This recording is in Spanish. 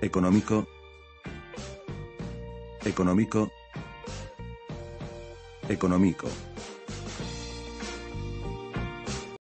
Económico. Económico. Económico.